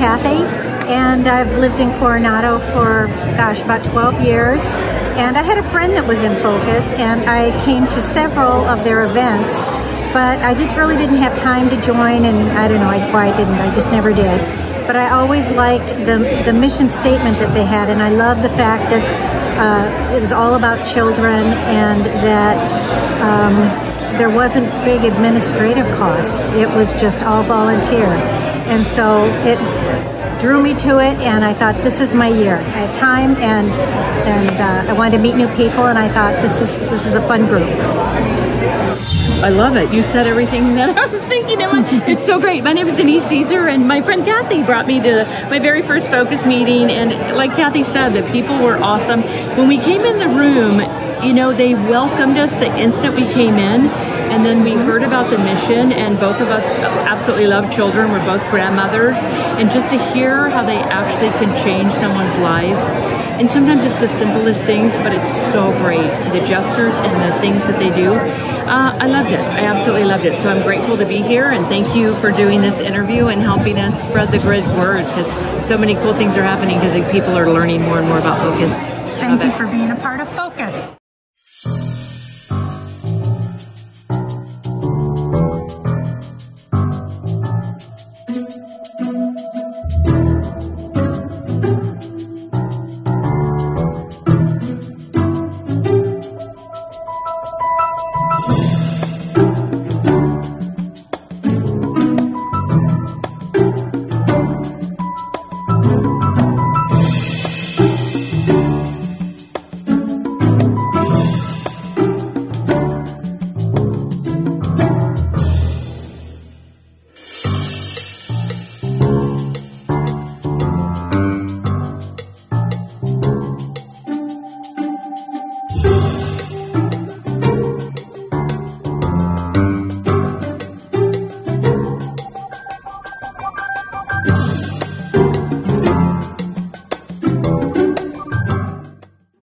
Kathy, and I've lived in Coronado for, gosh, about 12 years. And I had a friend that was in Focus, and I came to several of their events, but I just really didn't have time to join, and I don't know why I didn't. I just never did. But I always liked the, the mission statement that they had, and I love the fact that uh, it was all about children and that um, there wasn't big administrative cost. It was just all volunteer. And so it drew me to it, and I thought, this is my year. I have time, and and uh, I wanted to meet new people, and I thought, this is this is a fun group. I love it. You said everything that I was thinking. It's so great. My name is Denise Caesar, and my friend Kathy brought me to my very first focus meeting. And like Kathy said, the people were awesome. When we came in the room, you know, they welcomed us the instant we came in. And then we heard about the mission, and both of us absolutely love children. We're both grandmothers. And just to hear how they actually can change someone's life. And sometimes it's the simplest things, but it's so great. The gestures and the things that they do. Uh, I loved it. I absolutely loved it. So I'm grateful to be here, and thank you for doing this interview and helping us spread the grid word because so many cool things are happening because people are learning more and more about Focus. Thank you for being a part of Focus.